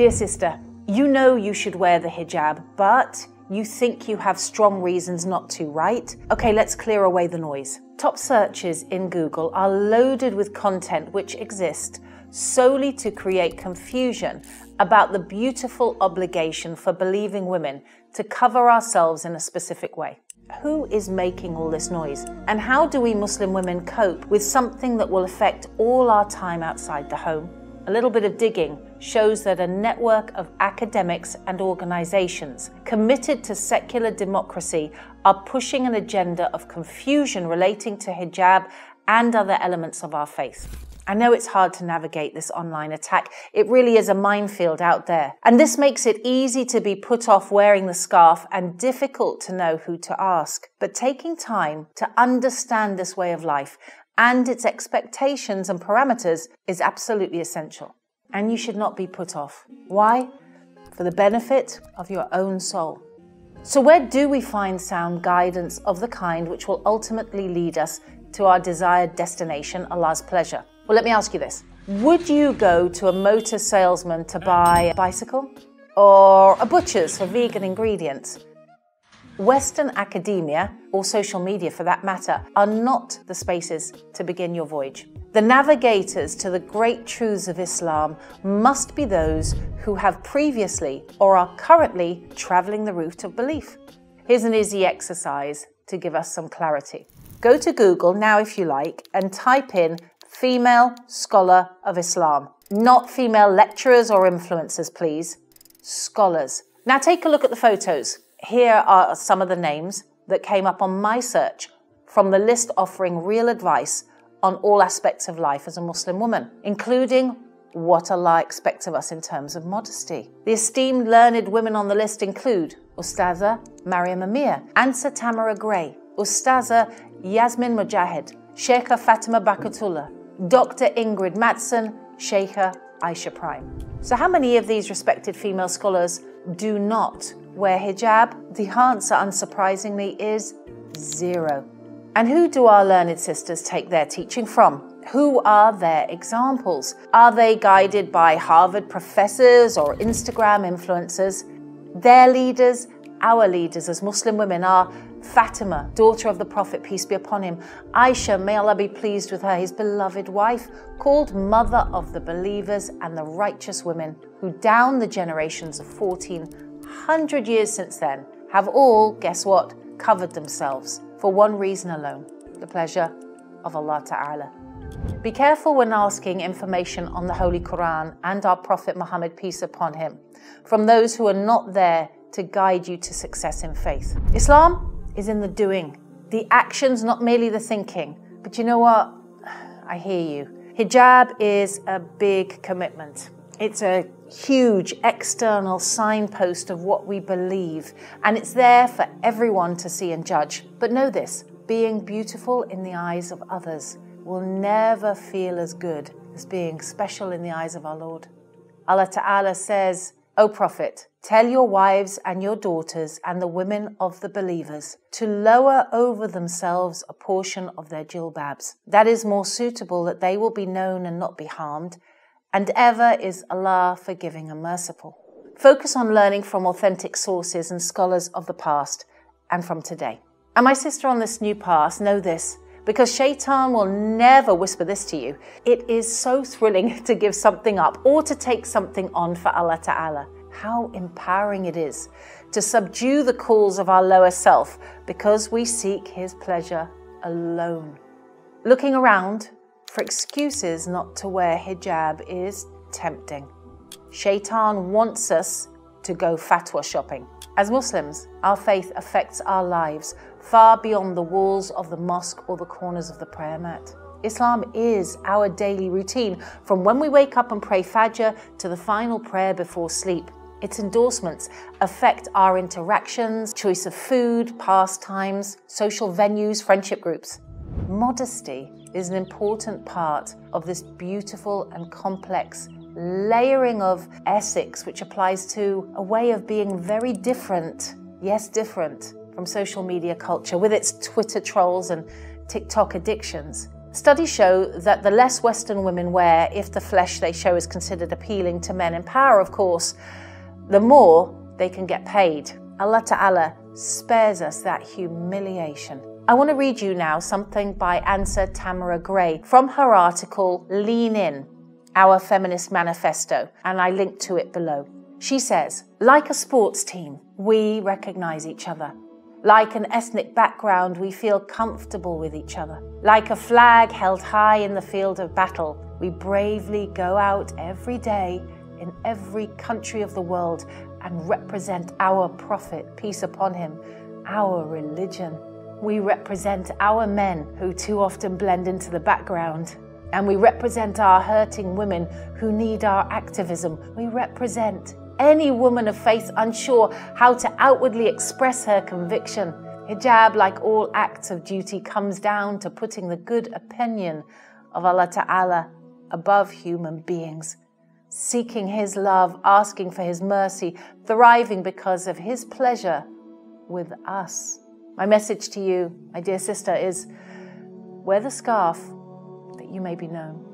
Dear sister, you know you should wear the hijab, but you think you have strong reasons not to, right? Okay, let's clear away the noise. Top searches in Google are loaded with content which exists solely to create confusion about the beautiful obligation for believing women to cover ourselves in a specific way. Who is making all this noise? And how do we Muslim women cope with something that will affect all our time outside the home? A little bit of digging shows that a network of academics and organizations committed to secular democracy are pushing an agenda of confusion relating to hijab and other elements of our faith. I know it's hard to navigate this online attack. It really is a minefield out there. And this makes it easy to be put off wearing the scarf and difficult to know who to ask. But taking time to understand this way of life and its expectations and parameters is absolutely essential. And you should not be put off. Why? For the benefit of your own soul. So, where do we find sound guidance of the kind which will ultimately lead us to our desired destination, Allah's pleasure? Well, let me ask you this. Would you go to a motor salesman to buy a bicycle? Or a butcher's for vegan ingredients? Western academia, or social media for that matter, are not the spaces to begin your voyage. The navigators to the great truths of Islam must be those who have previously or are currently traveling the route of belief. Here's an easy exercise to give us some clarity. Go to Google now, if you like, and type in female scholar of Islam. Not female lecturers or influencers, please. Scholars. Now take a look at the photos. Here are some of the names that came up on my search from the list offering real advice on all aspects of life as a Muslim woman, including what Allah expects of us in terms of modesty. The esteemed learned women on the list include Ustaza Mariam Amir, Anse Tamara Gray, Ustaza Yasmin Mogahed, Sheikha Fatima Barkatulla, Dr. Ingrid Mattson, Sheikha Aisha Prime. So, how many of these respected female scholars do not wear hijab? The answer, unsurprisingly, is zero. And who do our learned sisters take their teaching from? Who are their examples? Are they guided by Harvard professors or Instagram influencers? Their leaders, our leaders as Muslim women, are Fatima, daughter of the Prophet, peace be upon him, Aisha, may Allah be pleased with her, his beloved wife, called mother of the believers and the righteous women, who down the generations of 1400 years since then have all, guess what, covered themselves for one reason alone the pleasure of Allah Ta'ala. Be careful when asking information on the Holy Quran and our Prophet Muhammad, peace upon him, from those who are not there to guide you to success in faith. Islam is in the doing, the actions, not merely the thinking. But you know what? I hear you. Hijab is a big commitment. It's a huge external signpost of what we believe, and it's there for everyone to see and judge. But know this being beautiful in the eyes of others will never feel as good as being special in the eyes of our Lord. Allah Ta'ala says, O Prophet, tell your wives and your daughters and the women of the believers to lower over themselves a portion of their jilbabs. That is more suitable that they will be known and not be harmed, and ever is Allah forgiving and merciful. Focus on learning from authentic sources and scholars of the past and from today. And my sister on this new path, know this because shaitan will never whisper this to you. It is so thrilling to give something up or to take something on for Allah Ta'ala. How empowering it is to subdue the calls of our lower self because we seek His pleasure alone. Looking around for excuses not to wear hijab is tempting. Shaitan wants us to go fatwa shopping. As Muslims, our faith affects our lives far beyond the walls of the mosque or the corners of the prayer mat. Islam is our daily routine from when we wake up and pray Fajr to the final prayer before sleep. Its endorsements affect our interactions, choice of food, pastimes, social venues, friendship groups. Modesty is an important part of this beautiful and complex layering of ethics, which applies to a way of being very different, yes, different from social media culture with its Twitter trolls and TikTok addictions. Studies show that the less Western women wear, if the flesh they show is considered appealing to men in power, of course, the more they can get paid. Allah Ta'ala spares us that humiliation. I want to read you now something by Anse Tamara Gray from her article Lean In, Our Feminist Manifesto, and I link to it below. She says, like a sports team, we recognize each other. Like an ethnic background, we feel comfortable with each other. Like a flag held high in the field of battle, we bravely go out every day in every country of the world and represent our prophet, peace upon him, our religion. We represent our men who too often blend into the background. And we represent our hurting women who need our activism. We represent any woman of faith unsure how to outwardly express her conviction. Hijab, like all acts of duty, comes down to putting the good opinion of Allah Ta'ala above human beings, seeking His love, asking for His mercy, thriving because of His pleasure with us. My message to you, my dear sister, is wear the scarf that you may be known.